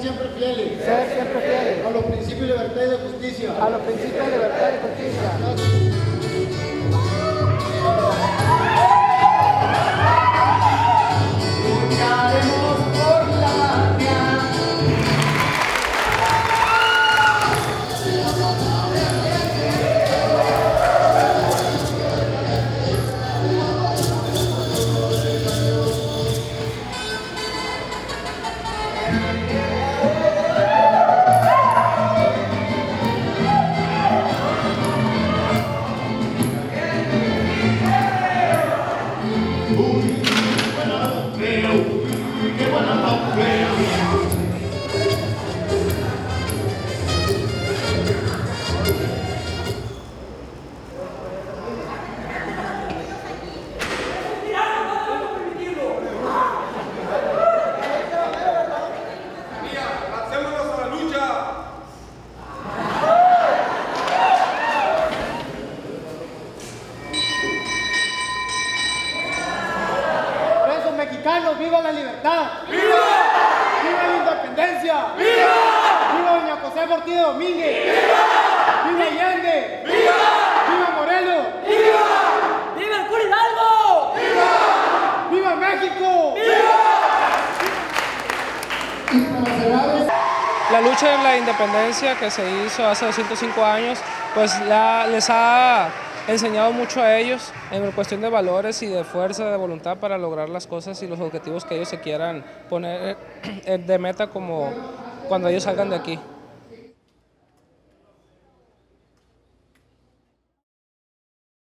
fieles. Ser siempre fieles a los principios de libertad y de justicia, a los principios de libertad y justicia, mexicanos, viva la libertad. ¡Viva! ¡Viva la independencia! ¡Viva! ¡Viva doña José Ortiz Domínguez! ¡Viva! ¡Viva Allende! ¡Viva! ¡Viva Morelos! ¡Viva el cura Hidalgo! ¡Viva México! La lucha en la independencia que se hizo hace 205 años, pues ya les ha enseñado mucho a ellos en cuestión de valores y de fuerza, de voluntad para lograr las cosas y los objetivos que ellos se quieran poner eh, de meta como cuando ellos salgan de aquí.